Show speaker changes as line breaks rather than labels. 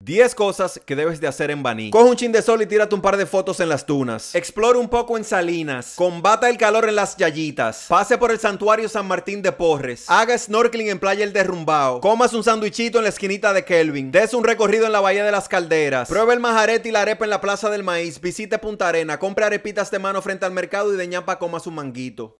10 cosas que debes de hacer en Baní. Coge un chin de sol y tírate un par de fotos en las dunas. Explore un poco en Salinas. Combata el calor en las Yayitas. Pase por el santuario San Martín de Porres. Haga snorkeling en Playa El Derrumbao. Comas un sandwichito en la esquinita de Kelvin. Des un recorrido en la Bahía de las Calderas. Pruebe el majarete y la arepa en la Plaza del Maíz. Visite Punta Arena. Compre arepitas de mano frente al mercado y de ñapa comas un manguito.